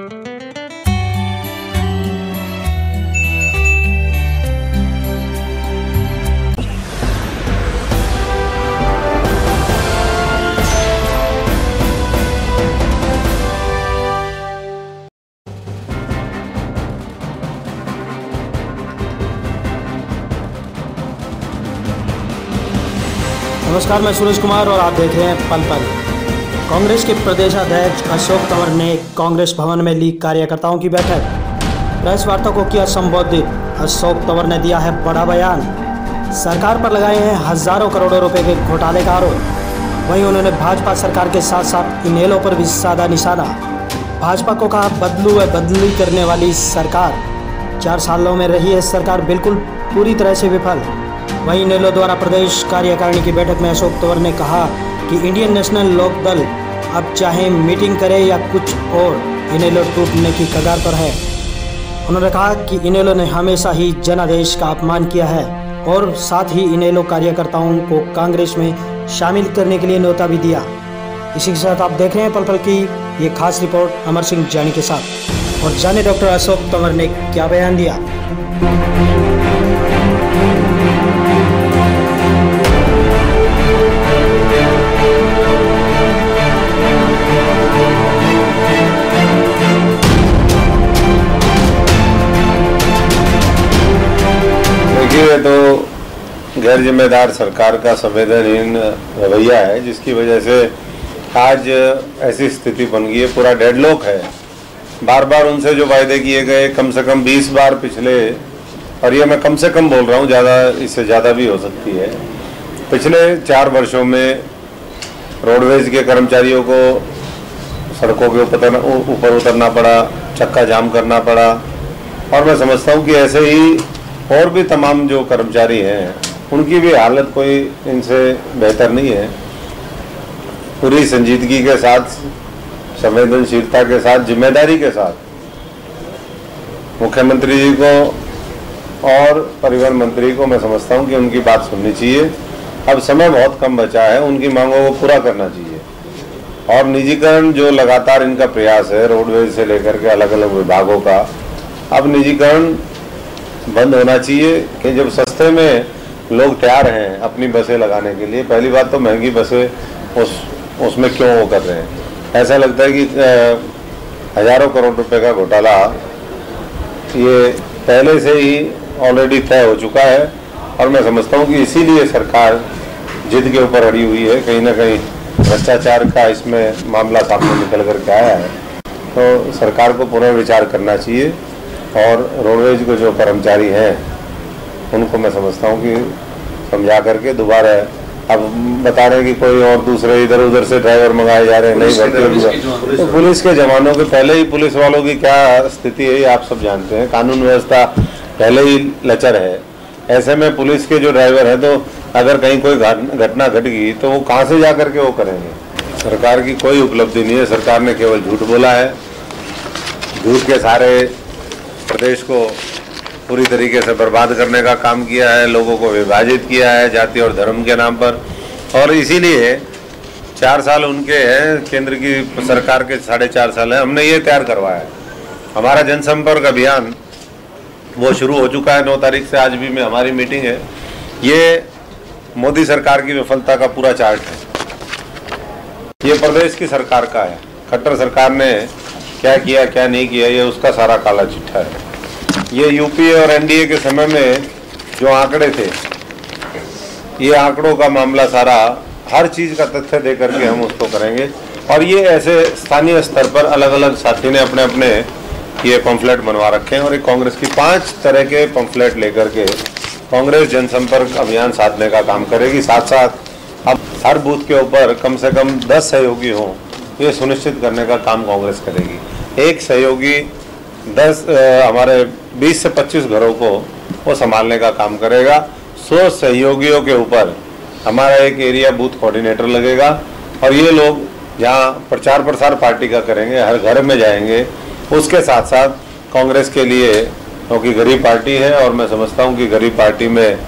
नमस्कार मैं सूरज कुमार और आप देख रहे हैं पल पल। कांग्रेस के प्रदेशाध्यक्ष अशोक तंवर ने कांग्रेस भवन में ली कार्यकर्ताओं की बैठक। प्रेस वार्ता को किया संबोधित। अशोक तंवर ने दिया है बड़ा बयान। सरकार पर लगाए हैं हज़ारों करोड़ों रुपए के घोटाले का आरोप। वहीं उन्होंने भाजपा सरकार के साथ साथ इनेलो पर भी साधा निशाना। भाजपा को कहा, बदलू व बदली करने वाली सरकार। चार सालों में रही है सरकार बिल्कुल पूरी तरह से विफल। वहीं नेलो द्वारा प्रदेश कार्यकारिणी की बैठक में अशोक तंवर ने कहा कि इंडियन नेशनल लोक दल अब चाहे मीटिंग करे या कुछ और इनेलो टूटने की कगार पर है। उन्होंने कहा कि इनेलो ने हमेशा ही जनादेश का अपमान किया है और साथ ही इनेलो कार्यकर्ताओं को कांग्रेस में शामिल करने के लिए न्योता भी दिया। इसी के साथ आप देख रहे हैं पल पल की ये खास रिपोर्ट अमर सिंह जानी के साथ। और जाने डॉक्टर अशोक तंवर ने क्या बयान दिया? गैर जिम्मेदार सरकार का संवेदनहीन रवैया है, जिसकी वजह से आज ऐसी स्थिति बन गई है, पूरा डेडलॉक है। बार बार उनसे जो वायदे किए गए, कम से कम 20 बार पिछले, और ये मैं कम से कम बोल रहा हूँ, ज़्यादा, इससे ज़्यादा भी हो सकती है। पिछले चार वर्षों में रोडवेज़ के कर्मचारियों को सड़कों के ऊपर ऊपर उतरना पड़ा, चक्का जाम करना पड़ा। और मैं समझता हूँ कि ऐसे ही और भी तमाम जो कर्मचारी हैं उनकी भी हालत कोई इनसे बेहतर नहीं है। पूरी संजीदगी के साथ, संवेदनशीलता के साथ, ज़िम्मेदारी के साथ मुख्यमंत्री जी को और परिवहन मंत्री को मैं समझता हूँ कि उनकी बात सुननी चाहिए। अब समय बहुत कम बचा है, उनकी मांगों को पूरा करना चाहिए। और निजीकरण जो लगातार इनका प्रयास है, रोडवेज़ से लेकर के अलग अलग विभागों का, अब निजीकरण बंद होना चाहिए कि जब सस्ते में लोग तैयार हैं अपनी बसें लगाने के लिए। पहली बात तो महँगी बसें उस, उसमें क्यों वो कर रहे हैं? ऐसा लगता है कि हज़ारों करोड़ रुपए का घोटाला ये पहले से ही ऑलरेडी तय हो चुका है। और मैं समझता हूँ कि इसीलिए सरकार जिद के ऊपर अड़ी हुई है। कहीं ना कहीं भ्रष्टाचार का इसमें मामला सामने निकल कर के आया है। तो सरकार को पुनर्विचार करना चाहिए और रोडवेज़ के जो कर्मचारी हैं उनको मैं समझता हूँ कि समझा करके दोबारा अब बता रहे हैं कि कोई और दूसरे इधर उधर से ड्राइवर मंगाए जा रहे हैं नहीं भर्ती तो पुलिस के जवानों के पहले ही पुलिस वालों की क्या स्थिति है आप सब जानते हैं। कानून व्यवस्था पहले ही लचर है। ऐसे में पुलिस के जो ड्राइवर हैं तो अगर कहीं कोई घटना घट गई तो वो कहाँ से जा करके वो करेंगे? सरकार की कोई उपलब्धि नहीं है। सरकार ने केवल झूठ बोला है। झूठ के सारे प्रदेश को पूरी तरीके से बर्बाद करने का काम किया है, लोगों को विभाजित किया है जाति और धर्म के नाम पर। और इसीलिए चार साल उनके हैं, केंद्र की सरकार के साढ़े चार साल हैं। हमने ये तैयार करवाया है। हमारा जनसंपर्क अभियान वो शुरू हो चुका है, नौ तारीख से आज भी में हमारी मीटिंग है। ये मोदी सरकार की विफलता का पूरा चार्ट है। ये प्रदेश की सरकार का है। खट्टर सरकार ने क्या किया, क्या नहीं किया, ये उसका सारा काला चिट्ठा है। ये यूपीए और एनडीए के समय में जो आंकड़े थे, ये आंकड़ों का मामला सारा हर चीज़ का तथ्य दे करके हम उसको करेंगे। और ये ऐसे स्थानीय स्तर पर अलग अलग साथी ने अपने अपने ये पम्फलेट बनवा रखे हैं और एक कांग्रेस की पाँच तरह के पम्फलेट लेकर के कांग्रेस जनसंपर्क अभियान साधने का काम करेगी। साथ साथ अब हर बूथ के ऊपर कम से कम दस सहयोगी हों, ये सुनिश्चित करने का काम कांग्रेस करेगी। एक सहयोगी दस हमारे 20 से 25 घरों को वो संभालने का काम करेगा। सौ सहयोगियों के ऊपर हमारा एक एरिया बूथ कोऑर्डिनेटर लगेगा और ये लोग जहाँ प्रचार प्रसार पार्टी का करेंगे, हर घर में जाएँगे। उसके साथ साथ कांग्रेस के लिए क्योंकि गरीब पार्टी है और मैं समझता हूँ कि गरीब पार्टी में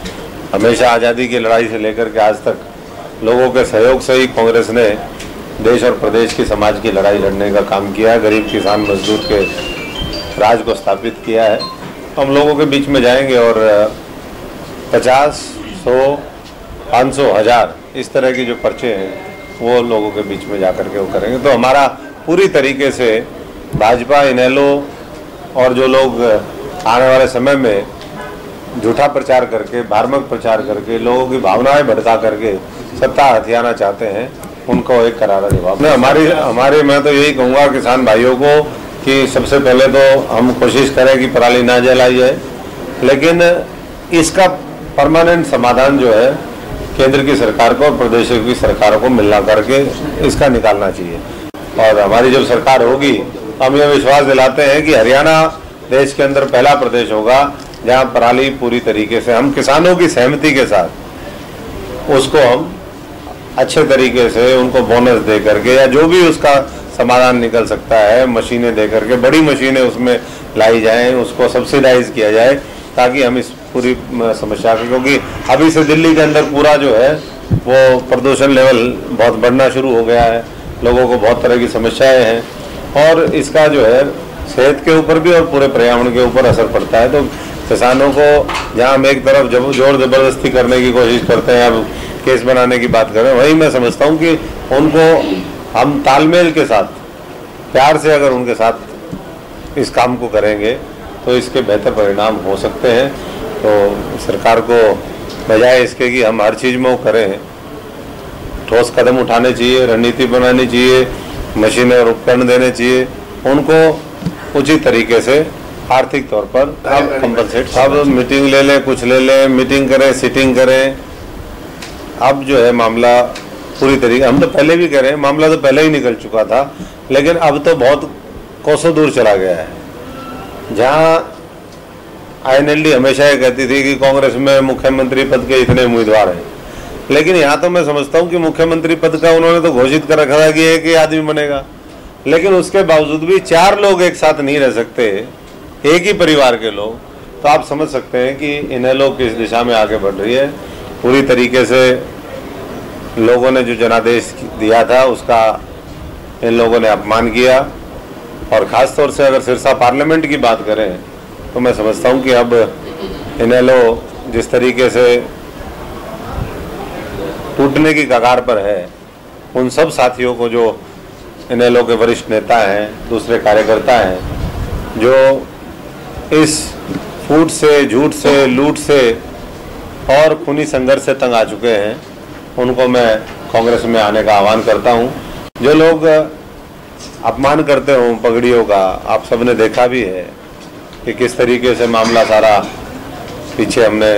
हमेशा आज़ादी की लड़ाई से लेकर के आज तक लोगों के सहयोग से ही कांग्रेस ने देश और प्रदेश की समाज की लड़ाई लड़ने का काम किया गरीब किसान मजदूर के राज को स्थापित किया है। हम लोगों के बीच में जाएँगे और पचास, सौ, पाँच सौ, हज़ार इस तरह की जो पर्चे हैं, वो लोगों के बीच में जा कर के वो करेंगे। तो हमारा पूरी तरीके से भाजपा, इनेलो और जो लोग आने वाले समय में झूठा प्रचार करके धार्मिक प्रचार करके, लोगों की भावनाएँ भड़का करके सत्ता हथियाना चाहते हैं, उनको एक करारा जवाब। हमारी, हमारे, मैं तो यही कहूँगा, किसान भाइयों को कि सबसे पहले तो हम कोशिश करें कि पराली ना जलाई जाए, लेकिन इसका परमानेंट समाधान जो है, केंद्र की सरकार को और प्रदेश की सरकारों को मिलना करके इसका निकालना चाहिए। और हमारी जब सरकार होगी, हम यह विश्वास दिलाते हैं कि हरियाणा देश के अंदर पहला प्रदेश होगा, जहाँ पराली पूरी तरीके से, हम किसानों की सहमति के साथ उसको हम अच्छे तरीके से, उनको बोनस दे करके या जो भी उसका समाधान निकल सकता है। मशीनें दे करके बड़ी मशीनें उसमें लाई जाएँ, उसको सब्सिडाइज किया जाए, ताकि हम इस पूरी समस्या को, क्योंकि अभी से दिल्ली के अंदर पूरा जो है, वो प्रदूषण लेवल बहुत बढ़ना शुरू हो गया है। लोगों को बहुत तरह की समस्याएँ हैं। और इसका जो है, सेहत के ऊपर भी और पूरे पर्यावरण के ऊपर असर पड़ता है। तो किसानों को जहाँ हम एक तरफ़ जब, ज़ोर ज़बरदस्ती करने की कोशिश करते हैं, अब केस बनाने की बात करें वही मैं समझता हूँ कि उनको हम तालमेल के साथ प्यार से अगर उनके साथ इस काम को करेंगे तो इसके बेहतर परिणाम हो सकते हैं। तो सरकार को बजाय इसके कि हम हर चीज़ में वो करें ठोस कदम उठाने चाहिए रणनीति बनानी चाहिए मशीनें और उपकरण देने चाहिए उनको उचित तरीके से आर्थिक तौर पर अब कंपनसेट अब मीटिंग ले लें कुछ ले लें मीटिंग करें सिटिंग करें। अब जो है मामला पूरी तरीके हम तो पहले भी कह रहे हैं, मामला तो पहले ही निकल चुका था, लेकिन अब तो बहुत कोसों दूर चला गया है। जहाँ आईएनएलडी हमेशा ये कहती थी कि कांग्रेस में मुख्यमंत्री पद के इतने उम्मीदवार हैं। लेकिन यहाँ तो मैं समझता हूँ कि मुख्यमंत्री पद का उन्होंने तो घोषित कर रखा था कि एक ही आदमी बनेगा। लेकिन उसके बावजूद भी चार लोग एक साथ नहीं रह सकते, एक ही परिवार के लोग। तो आप समझ सकते हैं कि इन्हें लोग किस दिशा में आगे बढ़ रही है। पूरी तरीके से लोगों ने जो जनादेश दिया था, उसका इन लोगों ने अपमान किया। और ख़ास तौर से अगर सिरसा पार्लियामेंट की बात करें तो मैं समझता हूँ कि अब इनेलो जिस तरीके से टूटने की कगार पर है, उन सब साथियों को जो इनेलो के वरिष्ठ नेता हैं, दूसरे कार्यकर्ता हैं, जो इस फूट से, झूठ से, लूट से और खूनी संघर्ष से तंग आ चुके हैं उनको मैं कांग्रेस में आने का आह्वान करता हूँ। जो लोग अपमान करते हो पगड़ियों का, आप सबने देखा भी है कि किस तरीके से मामला सारा पीछे हमने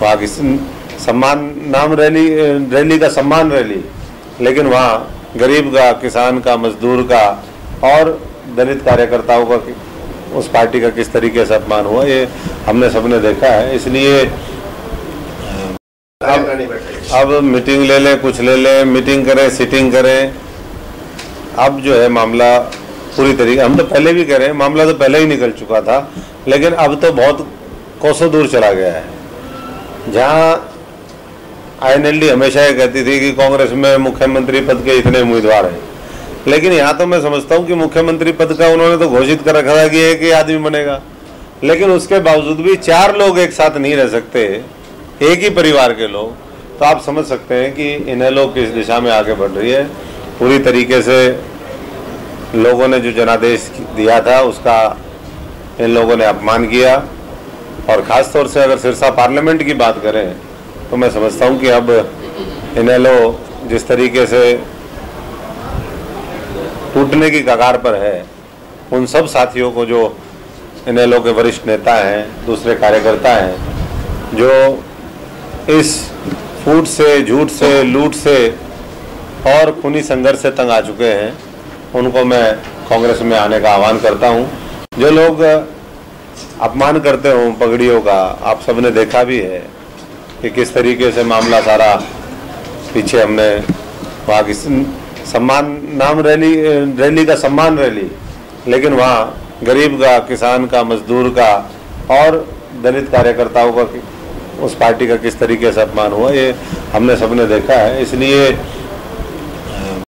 वहाँ की सम्मान, नाम रैली रैली का सम्मान रैली, लेकिन वहाँ गरीब का, किसान का, मजदूर का और दलित कार्यकर्ताओं का उस पार्टी का किस तरीके से अपमान हुआ, ये हमने सबने देखा है। इसलिए अब अब मीटिंग ले लें, कुछ ले लें मीटिंग करें सिटिंग करें। अब जो है मामला पूरी तरीके, हम तो पहले भी हैं, मामला तो पहले ही निकल चुका था, लेकिन अब तो बहुत कोसों दूर चला गया है। जहाँ आईएनएलडी हमेशा ये कहती थी कि कांग्रेस में मुख्यमंत्री पद के इतने उम्मीदवार हैं। लेकिन यहाँ तो मैं समझता हूँ कि मुख्यमंत्री पद का उन्होंने तो घोषित कर रखा था कि एक ही आदमी बनेगा। लेकिन उसके बावजूद भी चार लोग एक साथ नहीं रह सकते, एक ही परिवार के लोग। तो आप समझ सकते हैं कि इन्हें लोग किस दिशा में आगे बढ़ रही है। पूरी तरीके से लोगों ने जो जनादेश दिया था, उसका इन लोगों ने अपमान किया। और ख़ास तौर से अगर सिरसा पार्लियामेंट की बात करें तो मैं समझता हूँ कि अब इन्हें लो जिस तरीके से टूटने की कगार पर है, उन सब साथियों को जो इन्हें लोग के वरिष्ठ नेता हैं, दूसरे कार्यकर्ता हैं, जो इस फूट से, झूठ से, लूट से और खूनी संघर्ष से तंग आ चुके हैं। उनको मैं कांग्रेस में आने का आह्वान करता हूँ। जो लोग अपमान करते हो पगड़ियों का, आप सबने देखा भी है कि किस तरीके से मामला सारा पीछे हमने वहाँ की सम्मान, नाम रैली रैली का सम्मान रैली, लेकिन वहाँ गरीब का, किसान का, मजदूर का और दलित कार्यकर्ताओं का उस पार्टी का किस तरीके से अपमान हुआ ये हमने सबने देखा है। इसलिए